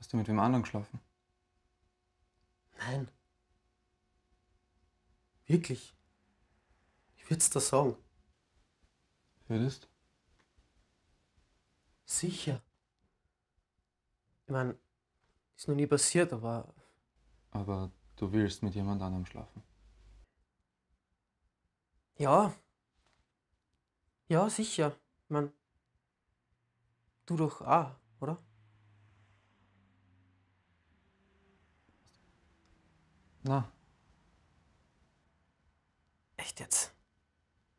Hast du mit wem anderen geschlafen? Nein. Wirklich. Ich würde es dir sagen. Würdest? Sicher. Ich meine, ist noch nie passiert, aber Aber du willst mit jemand anderem schlafen. ja. Ja, sicher. Ich meine, du doch auch, oder? Na, Echt jetzt?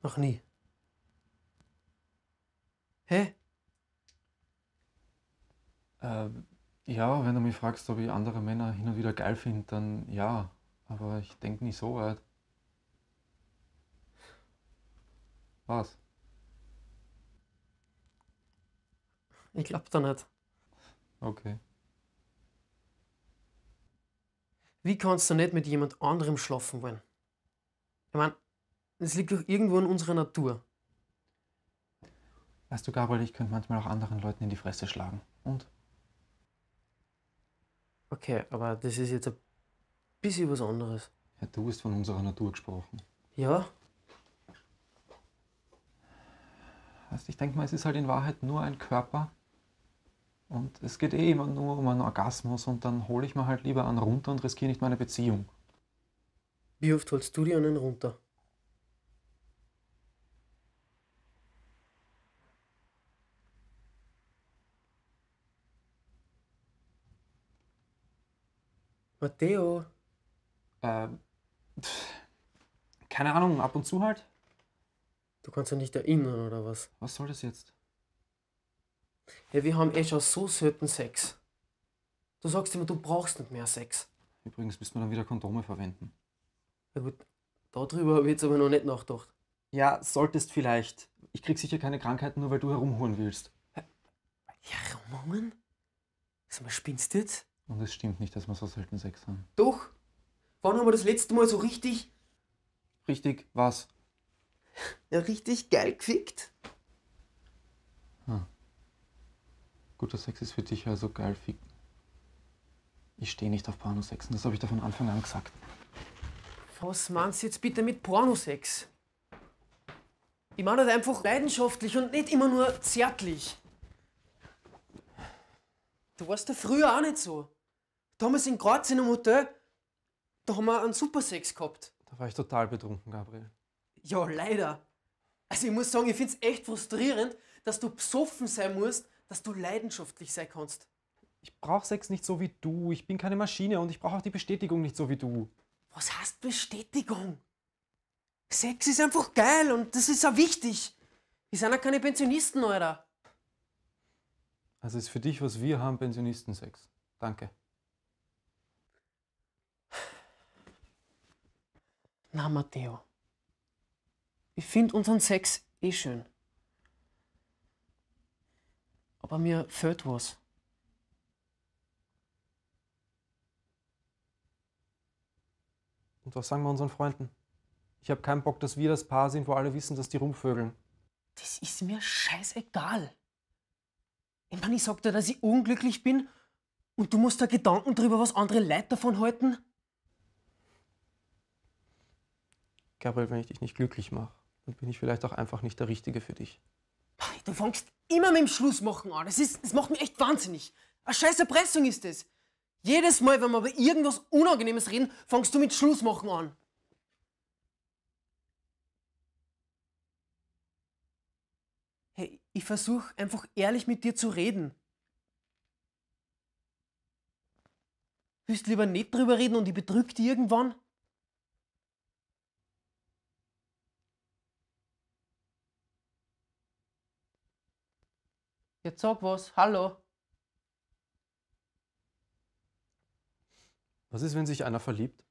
Noch nie. Hä? äh, ja, wenn du mich fragst, ob ich andere Männer hin und wieder geil finde, dann ja. Aber ich denke nicht so weit. Was? Ich glaub da nicht. Okay. Wie kannst du nicht mit jemand anderem schlafen wollen? Ich meine, es liegt doch irgendwo in unserer Natur. Weißt du, Gabriel, ich könnte manchmal auch anderen Leuten in die Fresse schlagen. Und? Okay, aber das ist jetzt ein bisschen was anderes. Ja, du hast von unserer Natur gesprochen. Ja? Weißt, ich denke mal, es ist halt in Wahrheit nur ein Körper. Und es geht eh immer nur um einen Orgasmus und dann hole ich mir halt lieber einen runter und riskiere nicht meine Beziehung. Wie oft holst du dir einen runter? Matteo, Äh, keine Ahnung, ab und zu halt. du kannst dich nicht erinnern, oder was? Was soll das jetzt? Ja, wir haben eh schon so selten Sex. Du sagst immer, du brauchst nicht mehr Sex. Übrigens müssen wir dann wieder Kondome verwenden. Ja gut, darüber habe ich jetzt aber noch nicht nachgedacht. Ja, solltest vielleicht. Ich krieg sicher keine Krankheiten, nur weil du herumhuren willst. Roman? Sag mal, spinnst du jetzt? Und es stimmt nicht, dass wir so selten Sex haben. Doch. Wann haben wir das letzte Mal so richtig, Richtig, was? ja, richtig geil gefickt? Guter Sex ist für dich also geil, ficken. Ich stehe nicht auf Pornosexen, das habe ich da von Anfang an gesagt. Was meinst du jetzt bitte mit Pornosex? Ich meine das einfach leidenschaftlich und nicht immer nur zärtlich. Du warst ja früher auch nicht so. Damals in Kroatien im Hotel, da haben wir einen super Sex gehabt. Da war ich total betrunken, Gabriel. Ja, leider. Also ich muss sagen, ich find's echt frustrierend, dass du besoffen sein musst, dass du leidenschaftlich sein kannst. Ich brauche Sex nicht so wie du. Ich bin keine Maschine und ich brauche auch die Bestätigung nicht so wie du. Was heißt Bestätigung? Sex ist einfach geil und das ist auch wichtig. Wir sind ja keine Pensionisten, Alter. Also ist für dich, was wir haben, Pensionistensex. Danke. Na, Matteo. Ich finde unseren Sex eh schön. Aber mir fehlt was. Und was sagen wir unseren Freunden? Ich habe keinen Bock, dass wir das Paar sind, wo alle wissen, dass die rumvögeln. Das ist mir scheißegal. Ich meine, ich sag dir, dass ich unglücklich bin und du musst da Gedanken drüber, was andere Leute davon halten. Gabriel, wenn ich dich nicht glücklich mache, dann bin ich vielleicht auch einfach nicht der Richtige für dich. Du fängst immer mit dem Schlussmachen an. Das, ist, das macht mich echt wahnsinnig. Eine scheiß Erpressung ist das. Jedes Mal, wenn wir über irgendwas Unangenehmes reden, fängst du mit Schlussmachen an. Hey, ich versuche einfach ehrlich mit dir zu reden. Willst du lieber nicht drüber reden und ich bedrück dich irgendwann? Jetzt sag was. Hallo. Was ist, wenn sich einer verliebt?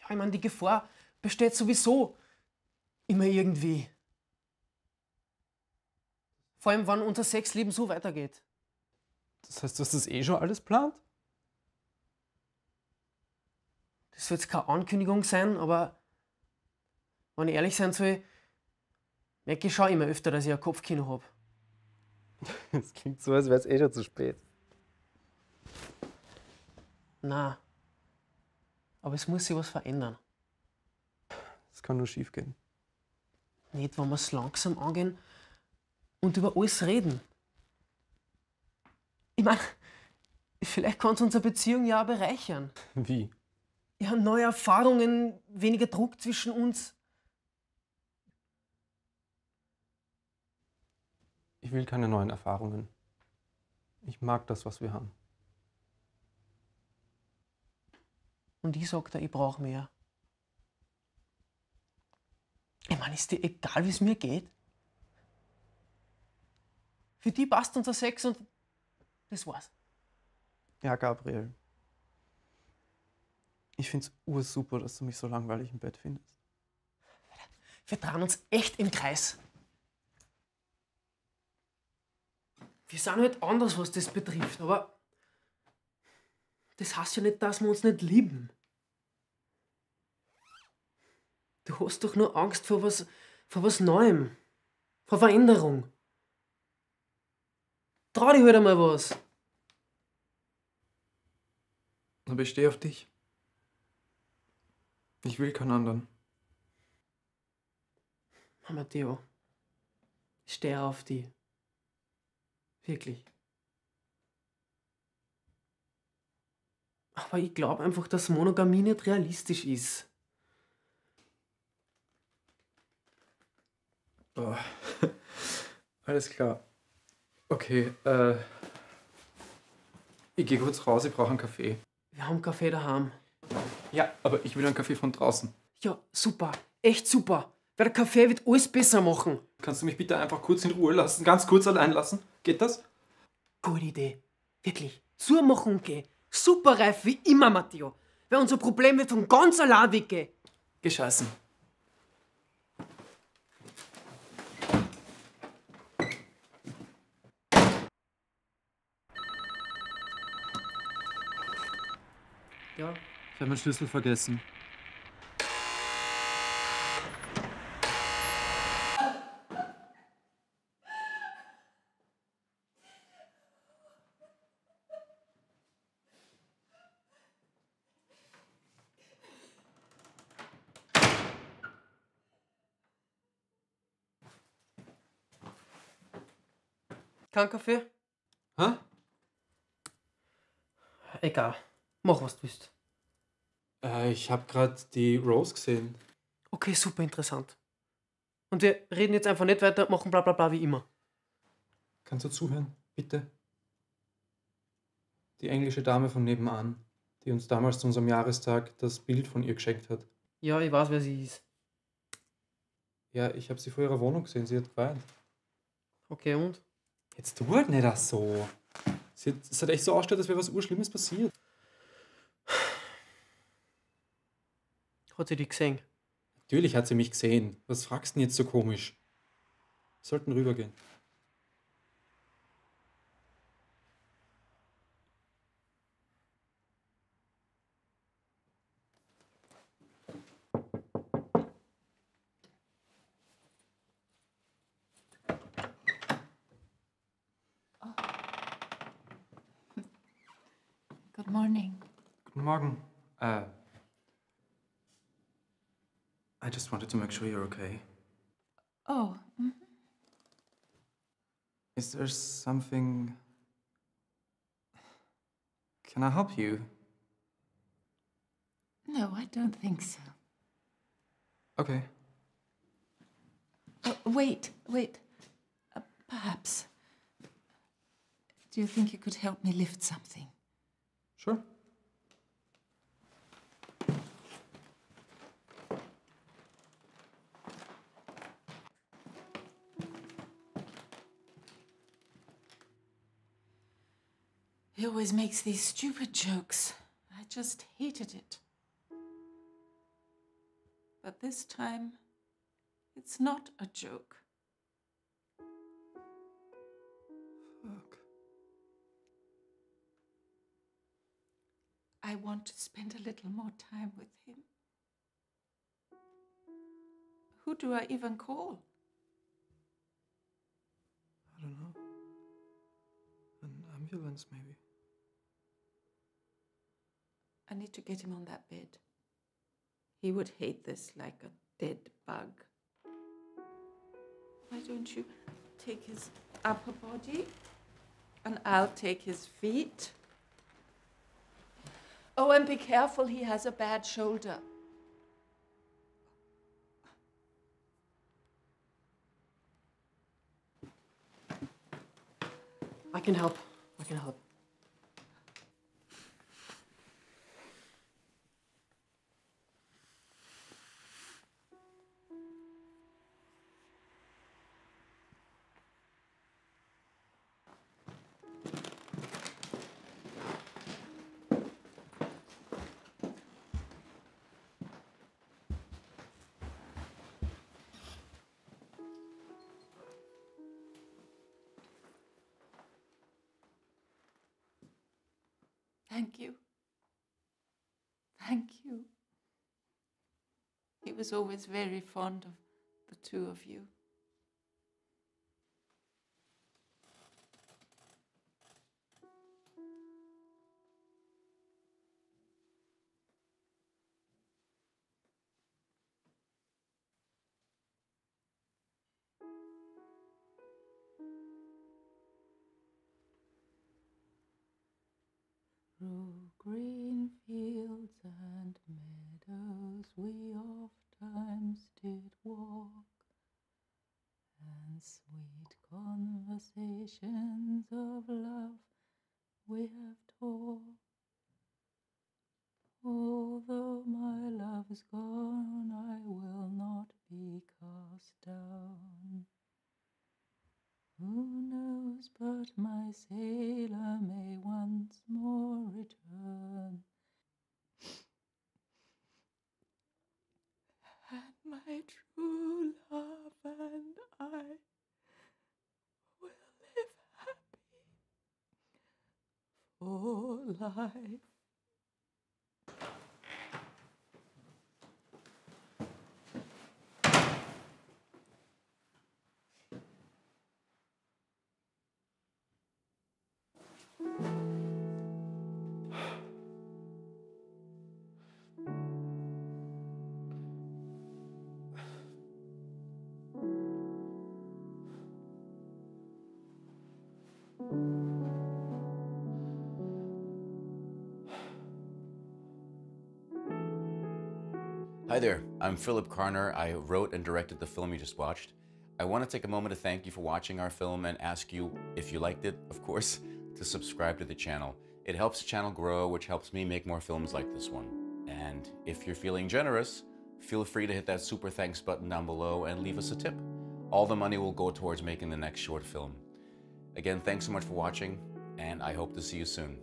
Ja, ich meine, die Gefahr besteht sowieso immer irgendwie. Vor allem, wenn unser Sexleben so weitergeht. Das heißt, du hast das eh schon alles plant? Das wird jetzt keine Ankündigung sein, aber wenn ich ehrlich sein soll, merke ich schon immer öfter, dass ich ein Kopfkino habe. Das klingt so, als wäre es eh schon zu spät. Na. Aber es muss sich was verändern. Das kann nur schief gehen. Nicht, wenn wir es langsam angehen und über alles reden. Ich meine, vielleicht kann es unsere Beziehung ja auch bereichern. Wie? Ja, neue Erfahrungen, weniger Druck zwischen uns. Ich will keine neuen Erfahrungen. Ich mag das, was wir haben. Und ich sag dir, ich brauche mehr. Ich meine, ist dir egal, wie es mir geht? Für die passt unser Sex und das war's. Ja, Gabriel. Ich find's ursuper, dass du mich so langweilig im Bett findest. Wir drehen uns echt im Kreis. Wir sind halt anders, was das betrifft, aber das heißt ja nicht, dass wir uns nicht lieben. Du hast doch nur Angst vor was, vor was Neuem, vor Veränderung. Trau dich halt einmal was. Aber ich stehe auf dich. Ich will keinen anderen. Matteo, ich stehe auf die. Wirklich. Aber ich glaube einfach, dass Monogamie nicht realistisch ist. Oh. Alles klar. Okay, äh. Ich gehe kurz raus, ich brauche einen Kaffee. Wir haben Kaffee daheim. Ja, aber ich will einen Kaffee von draußen. Ja, super. Echt super. Weil der Kaffee wird alles besser machen. Kannst du mich bitte einfach kurz in Ruhe lassen? Ganz kurz allein lassen? Geht das? Gute Idee. Wirklich. Zumachen und geh. Super reif wie immer, Matteo. Weil unser Problem wird von ganz allein weggehen. Gescheißen. Ja. Ich habe meinen Schlüssel vergessen. Kein Kaffee? Hä? Egal. Mach, was du willst. Äh, ich habe gerade die Rose gesehen. Okay, super interessant. Und wir reden jetzt einfach nicht weiter, machen bla bla bla wie immer. Kannst du zuhören? Bitte? Die englische Dame von nebenan, die uns damals zu unserem Jahrestag das Bild von ihr geschenkt hat. Ja, ich weiß, wer sie ist. Ja, ich habe sie vor ihrer Wohnung gesehen. Sie hat geweint. Okay, und? Jetzt tu halt nicht das so. Sie hat, es hat echt so ausgestellt, als wäre was Urschlimmes passiert. Hat sie dich gesehen? Natürlich hat sie mich gesehen. Was fragst du denn jetzt so komisch? Wir sollten rübergehen. Morning. Guten Morgen. Uh, I just wanted to make sure you're okay. Oh, mhm. Is there something. Can I help you? no, I don't think so. Okay. Oh, wait, wait. Uh, perhaps. Do you think you could help me lift something? Sure. He always makes these stupid jokes. I just hated it. But this time, it's not a joke. I want to spend a little more time with him. Who do I even call? I don't know. An ambulance, maybe. I need to get him on that bed. He would hate this like a dead bug. Why don't you take his upper body and I'll take his feet? Oh, and be careful, he has a bad shoulder. I can help. I can help. Thank you. Thank you. He was always very fond of the two of you. Visions of love We. alive. Hi there, I'm Philip Carner. I wrote and directed the film you just watched. I want to take a moment to thank you for watching our film and ask you, if you liked it, of course, to subscribe to the channel. It helps the channel grow, which helps me make more films like this one. And if you're feeling generous, feel free to hit that super thanks button down below and leave us a tip. All the money will go towards making the next short film. Again, thanks so much for watching, and I hope to see you soon.